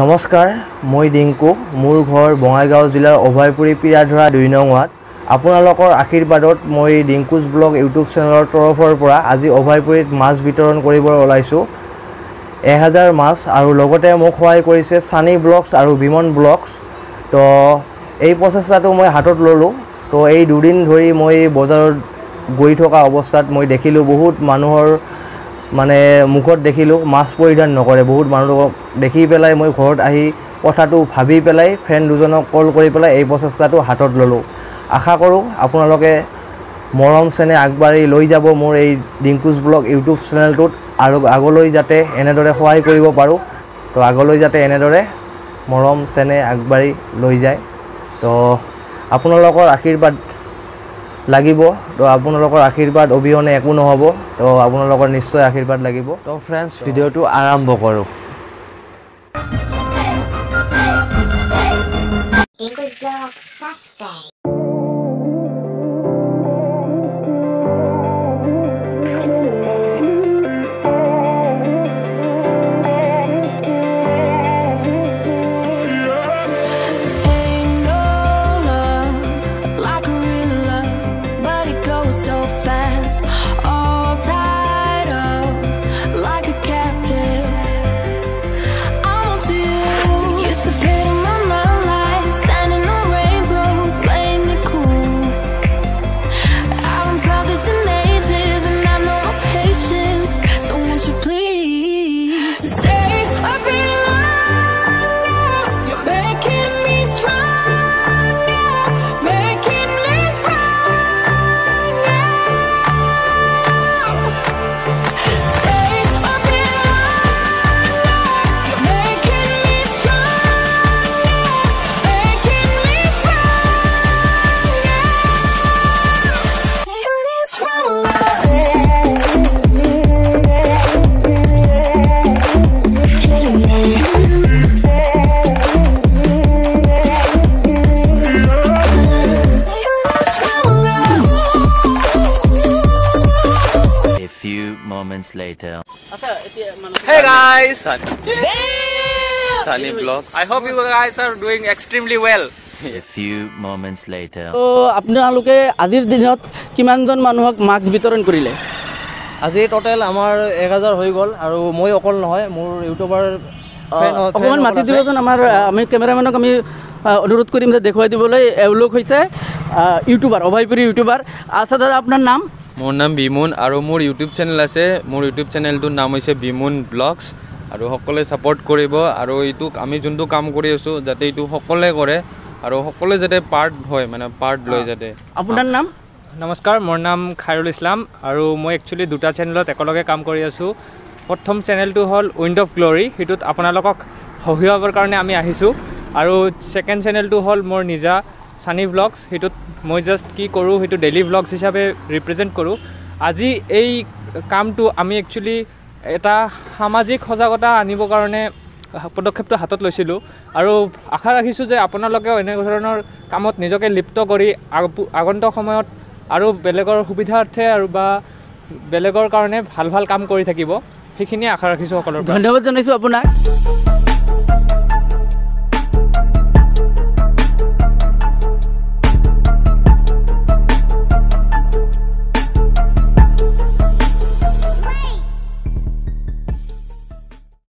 নমস্কাৰ মই ডিংকু মোৰ ঘৰ বঙাইগাঁও জিলাৰ অভয়পুৰী পিৰাধৰা দুই নং ৱাৰ্ড। আপোনালোকৰ আশীৰ্বাদত মই ডিংকুজ ব্লগ ইউটিউব চেনেলৰ তৰফৰ পৰা আজি অভয়পুৰীত মাছ বিতৰণ কৰিবলৈ ওলাইছোঁ। এহেজাৰ মাছ আৰু লগতে মোক সহায় কৰিছে ছানী ব্লগছ আৰু বিমন ব্লগছ। তো এই প্ৰচেষ্টাটো মই হাতত ল'লোঁ। তো এই দুদিন ধৰি মই বজাৰত গৈ থকা অৱস্থাত মই দেখিলোঁ বহুত মানুহৰ মানে মুখত দেখিলোঁ মাছ পৰিধান নকৰে। বহুত মানুহক দেখি পেলাই মই ঘৰত আহি কথাটো ভাবি পেলাই ফ্ৰেণ্ড দুজনক কল কৰি পেলাই এই প্ৰচেষ্টাটো হাতত ল'লোঁ। আশা কৰোঁ আপোনালোকে মৰম চেনেহ আগবাঢ়ি লৈ যাব মোৰ এই ডিংকুজ ব্লগ ইউটিউব চেনেলটোত আৰু আগলৈ যাতে এনেদৰে সহায় কৰিব পাৰোঁ। তো আগলৈ যাতে এনেদৰে মৰম চেনেহ আগবাঢ়ি লৈ যায়। তো আপোনালোকৰ আশীৰ্বাদ লাগিব। তো আপোনালোকৰ আশীৰ্বাদ অবিহনে একো নহ'ব। তো আপোনালোকৰ নিশ্চয় আশীৰ্বাদ লাগিব। তো ফ্ৰেণ্ডছ ভিডিঅ'টো আৰম্ভ কৰোঁ. Moments later. Hey guys! Sunny Vlogs. I hope you guys are doing extremely well. A few moments later. তো আপোনালোকে আজিৰ দিনত কিমানজন মানুহক মাস্ক বিতৰণ কৰিলে আজি ট'টেল আমাৰ এক হাজাৰ হৈ গ'ল আৰু মই অকল নহয় মোৰ ইউটিউবাৰ friend- অ, friend অকণমান মাতি আছে। দিবচোন আমাৰ আমি কেমেৰামেনক আমি অনুৰোধ কৰিম যে দেখুৱাই দিবলৈ এওঁলোক হৈছে ইউটিউবাৰ অভয়পুৰী ইউটিউবাৰ আচ্ছা দাদা আপোনাৰ নাম মোৰ নাম বিমুন আৰু মোৰ ইউটিউব চেনেল আছে। মোৰ ইউটিউব চেনেলটোৰ নাম হৈছে বিমুন ব্লগছ। আৰু সকলোৱে ছাপৰ্ট কৰিব আৰু এইটো আমি যোনটো কাম কৰি আছোঁ যাতে এইটো সকলোৱে কৰে আৰু সকলোৱে যাতে পাৰ্ট হয় মানে পাৰ্ট লয় যাতে। আপোনাৰ নাম? নমস্কাৰ মোৰ নাম খাইৰুল ইছলাম আৰু মই একচুৱেলি দুটা চেনেলত একেলগে কাম কৰি আছোঁ। প্ৰথম চেনেলটো হ'ল উইণ্ড অফ গ্ল'ৰী সেইটোত আপোনালোকক সহিয়াবৰ কাৰণে আমি আহিছোঁ। আৰু ছেকেণ্ড চেনেলটো হ'ল মোৰ নিজা ছানী ভ্লগছ সেইটোত মই জাষ্ট কি কৰোঁ সেইটো ডেইলি ভ্লগছ হিচাপে ৰিপ্ৰেজেণ্ট কৰোঁ। আজি এই কামটো আমি একচুৱেলি এটা সামাজিক সজাগতা আনিবৰ কাৰণে পদক্ষেপটো হাতত লৈছিলোঁ। আৰু আশা ৰাখিছোঁ যে আপোনালোকেও এনে ধৰণৰ কামত নিজকে লিপ্ত কৰি আগ- আগন্তুক সময়ত আৰু বেলেগৰ সুবিধাৰ্থে আৰু বা বেলেগৰ কাৰণে ভাল ভাল কাম কৰি থাকিব। সেইখিনিয়ে আশা ৰাখিছোঁ সকলোৰে পৰা। ধন্যবাদ জনাইছোঁ আপোনাক।